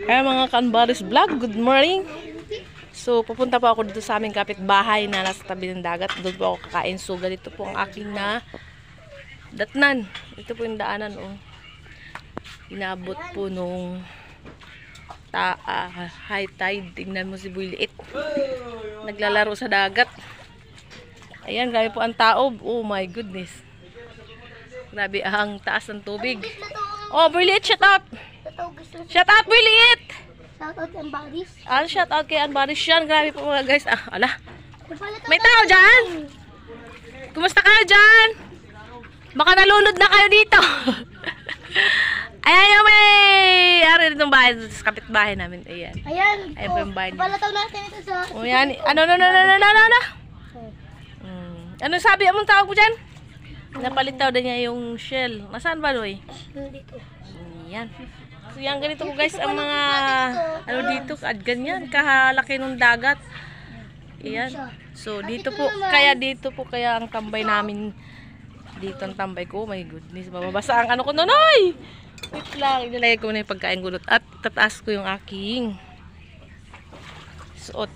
Kaya mga Canbaris Vlog, good morning. So, pupunta po ako dito sa aming kapitbahay na nasa tabi ng dagat. Doon po ako kakain. So, ganito po ang aking na datnan. Ito po yung daanan, oh. Inabot po nung ta ah, high tide. Tingnan mo si Boy Liit. Naglalaro sa dagat. Ayan, grabe po ang tao. Oh my goodness. Grabe ang taas ng tubig. Oh, Boy Liit, shout out! Totoo gusto Shout out, Boy Liit! ang bodies. Ah, shout out kay Anbaris yan. Grabe po mga guys. Ah, ala. May tao dyan? Kumusta kayo dyan? Baka nalunod na kayo dito. Ayan yung may ari ditong bahay sa kapitbahay namin. Ayan. Ayan. Ayan po yung bahay niya. Napalitaw natin ito sa... O yan. Ano, ano, ano, ano, ano, ano, ano? Hmm. Ano sabi mo tawag mo dyan? Napalitaw na niya yung shell. Nasaan ba, Loy? Dito. Yan. So yan ganito po guys ang mga ano dito at ganyan kahalaki ng dagat. Yan. So dito po kaya dito po kaya ang tambay namin dito ang tambay ko. Oh my goodness, mababasa ang ano ko nonoy. Wait lang, ilalagay ko na yung pagkain gulot at tataas ko yung aking suot.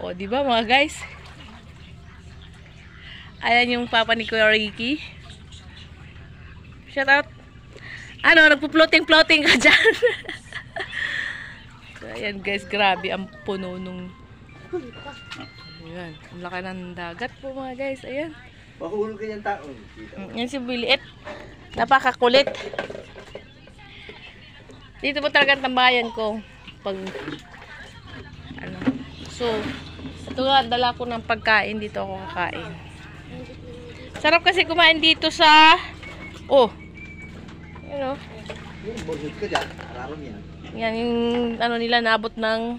O, di ba mga guys? Ayan yung papa ni Kuya Ricky. Shout out. Ano, nagpo-floating-floating ka dyan. so, ayan guys, grabe ang puno nung... Ayan, ang laki ng dagat po mga guys. Ayan. Mahulog yung tao. Mm, Yan si Biliit. Napakakulit. Dito po talaga ang tambayan ko. Pag... Ano. So, ito nga, dala ko ng pagkain. Dito ako kakain. Sarap kasi kumain dito sa... Oh. Yan oh. Yung burhit ka dyan, araron yan. Yan yung ano nila nabot ng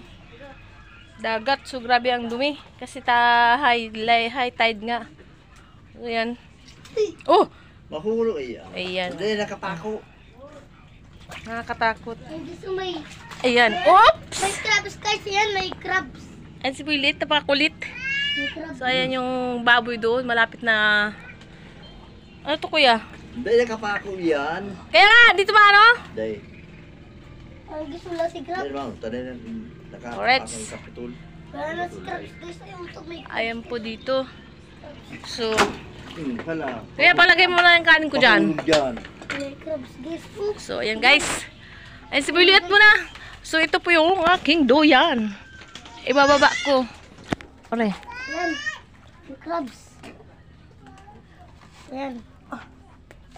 dagat. So grabe ang dumi kasi ta high high tide nga. So yan. Oh, Mahulog iya. ayan. Hindi, nakapako. Nakakatakot. Ay, gusto may... Ayan. Oops. May crabs guys. Ayan, may crabs. Ayan si. May crabs. So ayan yung baboy doon, malapit na Ano to kuya? Hindi, nakapako yan. Kaya nga, dito ba ano? Hindi. Ang gusto lang si crabs. Hindi, ma'am. Tanda na, Alright. yung kapitol. Wala na si crabs guys. Ayun, ito may... Ayan po dito. So, Hmm, hala. kaya palagay mo na yung kanin ko dyan. Dyan. So, ayan guys. Ayan si Williet mo na. So, ito po yung aking doyan. Ibababa ko. Pare. Ayan. Crabs. Ayan.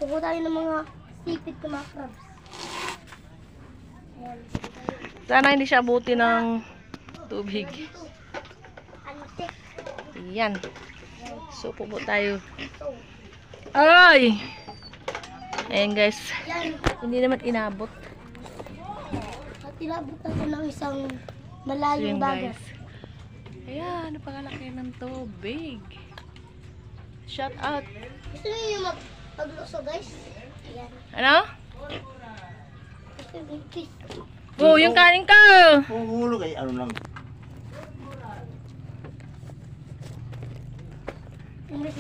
Kukuha tayo ng mga sipit na mga crabs. Ayan. Sana hindi siya abuti ng tubig. Ayan. So, pupo tayo. Ay! Ayan guys. Yan. Hindi naman inabot. At ilabot natin ng isang So, malayong dagat. guys. Ayan, napakalaki ng tubig. Shout out. Gusto niyo yung mag pagluso guys? Ayan. Ano? Yung. Oh, yung kanin ko! Mahulog ay ano lang.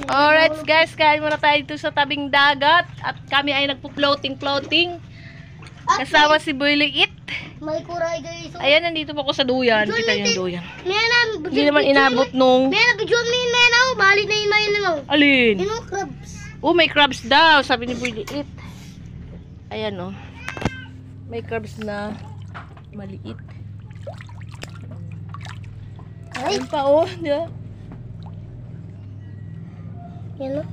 Alright guys, kain muna tayo dito sa tabing dagat at kami ay nagpo-floating-floating. Kasama si Boy Liit. May kuray guys. So, Ayan, nandito po ako sa duyan. Kita niyo yung duyan. Hindi naman inabot nung... May na, video mo yun, bali na yun, may na, oh. Alin? Yun, oh, crabs. Oh, may crabs daw, sabi ni Boy Liit. Ayan oh. May crabs na maliit. Ay, Ayun pa oh, di ba? yan, oh.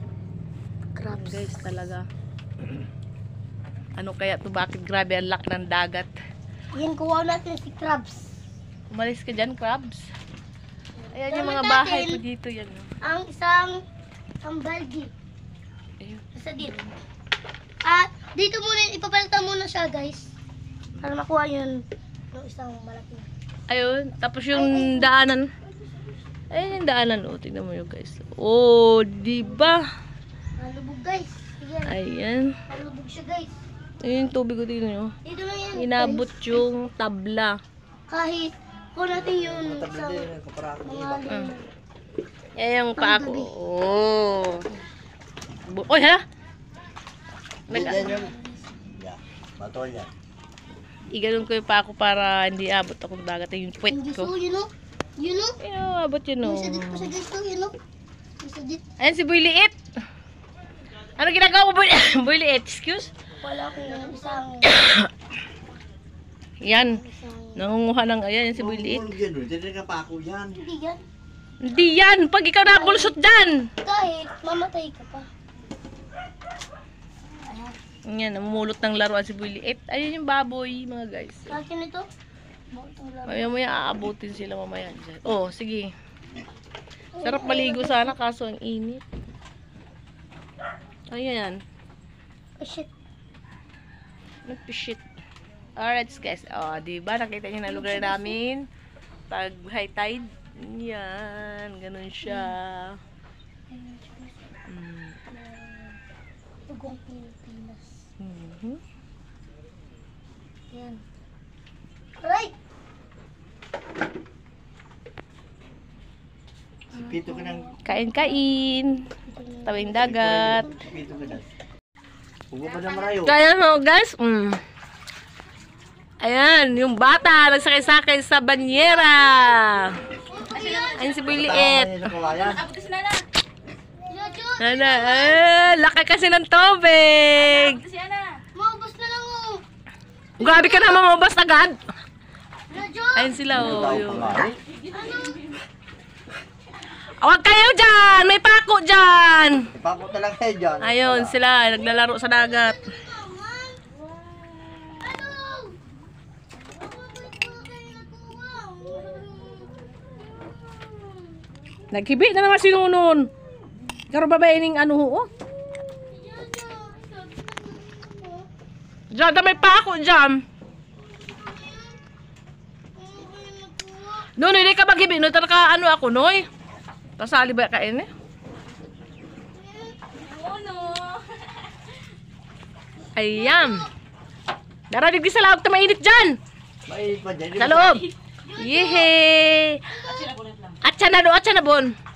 Crabs. Guys, talaga. Ano kaya to bakit grabe ang lak ng dagat? Yan, kuha natin si crabs. Umalis ka dyan, crabs. Ayan yung mga bahay ko dito yan. oh. Ang isang, ang balgi. Ayun. Nasa dito. At, dito muna, ipapalitan muna siya, guys. Para makuha yun ng isang malaki. Ayun, tapos yung daanan. Ayun yung daanan, oh. Tingnan mo yun, guys. Oh, di ba? Malubog, guys. Ayan, Ayan. malubog siya, guys. Ayun yung tubig ko dito nyo. Dito lang yan, Inabot guys. yung tabla. Kahit, kuha natin yung isang mga Mm. Ayan yung paa ko. Panggabi. Oh. Bu- Oy, hala! Yeah, matol yan. Iganon ko yung pa ako para hindi abot akong dagat yung puwet ko. gusto, you know? You know? Ayun, abot yun oh. know? Ayan si Boy Liit. Ano ginagawa mo, Boy, Boy Liit? Excuse? Wala akong isang... Yan. Nangunguha ng ayan, yan si Boy Liit. Hindi ka pa ako yan. Hindi yan. Hindi yan. Pag ikaw nabulsot dyan. Kahit mamatay ka pa. Ayan. Yan, namumulot ng laruan si Boy Liit. Ayun yung baboy, mga guys. Akin ito. Bakit ang laro? Maya maya aabutin sila mamaya dyan. Oh, sige. Sarap maligo sana kaso ang init. Ayan. Oh, shit. Nagpishit. Alright guys. Oh, di ba nakita niyo na lugar namin? Pag high tide. Yan. Ganun siya. Mm. Tugong Pilipinas. Mhm. Yan. Right! Pito ka ng... Kain-kain. Tawing dagat. Pito ka na. Huwag pa na marayo. Kaya mo guys. Mm. Ayan, yung bata nagsakay-sakay sa banyera. Ayun si Boy Liit. Tama na Ano, eh, laki kasi ng tubig. Maubos na lang oh! Grabe ka naman mabas agad. Ayun sila, oh. Tao Yun. pa nga eh. Huwag kayo dyan! May pako dyan! Ipapot na lang kayo dyan. Ayun, sila, naglalaro sa dagat. Ano? Nagkibi na naman si Nunon. Karo babae ning ano ho, oh. Diyan, may pako dyan. Noy, hindi ka maghibi. Noy, ka ano ako, Noy. Kasali ba ka ini? Ayan. Naradig sa lawag na mainit dyan. Mainit pa dyan. Sa loob. Yehe. Atsa na do, atsa na bon.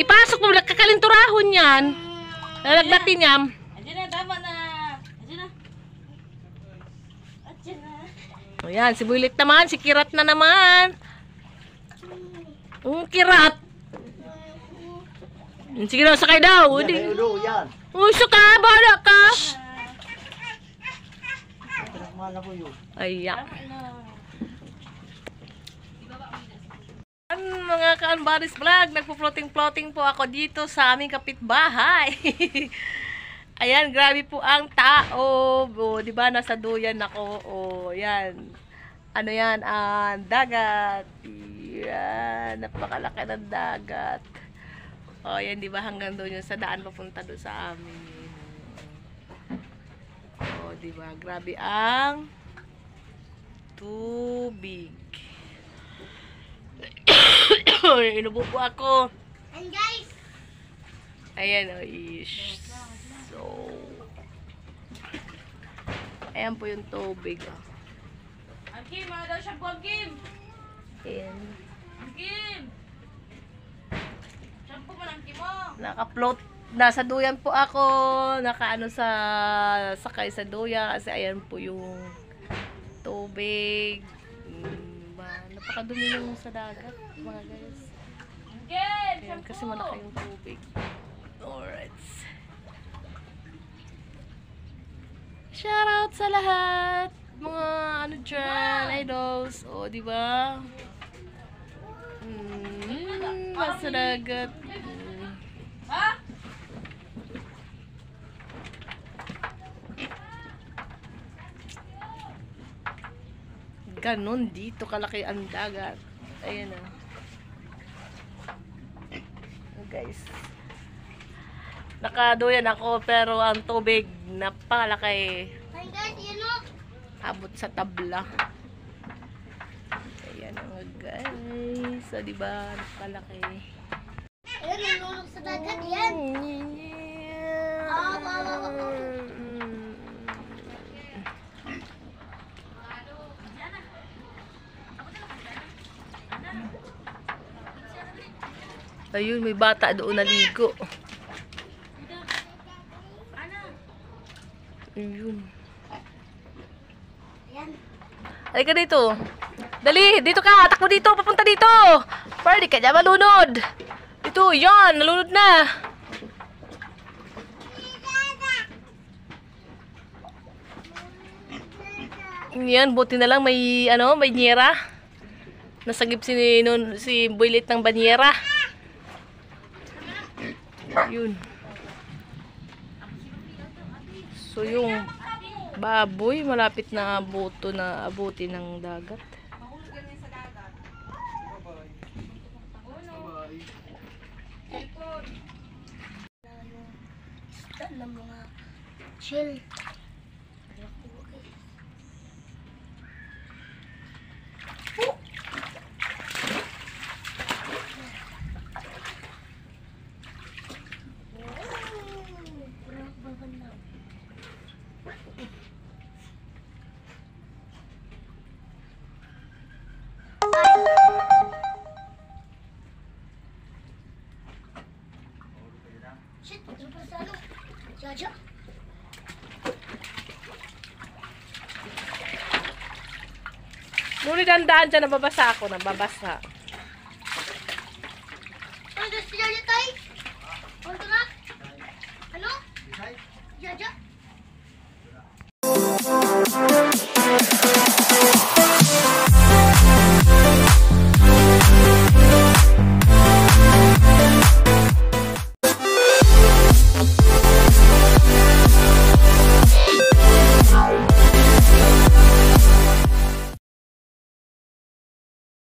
Ipasok mo, kakalinturahan yan. Lalagdatin yan. Ayan, si Builit naman, si Kirat na naman. Um, Kirat. Sige daw, sakay daw. Yan, Hindi. kayo do, yan. Uy, saka, bala ka. Ko yun. Ayan. Mga ka-unbaris vlog, nagpo-floating-floating po ako dito sa aming kapitbahay. Ayan, grabe po ang tao. O, di ba, nasa duyan ako. O, yan. Ano yan, ah, dagat. Yan, napakalaki ng dagat. O, yan, di ba, hanggang doon yung sa daan papunta doon sa amin. O, di ba, grabe ang tubig. Inubo po ako. And guys, Ayan o, ish. So, ayan po yung tubig. Oh. Kim, ano daw siya po, Kim? Ayan. Kim! Shampoo mo lang, Kim, mo. Naka-float. Nasa duyan po ako. Nakaano sa sakay sa duyan. Kasi ayan po yung tubig. Mm, ba, napakadumi yung sa dagat, mga guys. Ayan, kasi malaki yung tubig. Alright. Shoutout sa lahat! Mga ano dyan, idols. O, di ba? Mm, nasa dagat. Mm. Ganon dito kalaki ang dagat. Ayan na. Guys. Nakaduyan ako pero ang tubig napakalaki. Abot sa tabla. Ayan nga guys. So, di ba napakalaki. ayun, nalulog sa dagat yan. Ah, ah, ah, ah, ah. Ayun, may bata doon naligo. Ayun. Ayan. Halika dito. Dali, dito ka. Takbo dito. Papunta dito. Party ka dyan malunod. Dito, yan. Nalunod na. Yan, buti na lang may, ano, may nyera. Nasagip si, nun, si Boylet ng banyera. Yun. So, yung baboy, malapit na abuto na abuti ng dagat. Ng mga chill. Shit, pagkakas sa ano? Jaja. Nuri dandaan dyan, nababasa ako, nababasa.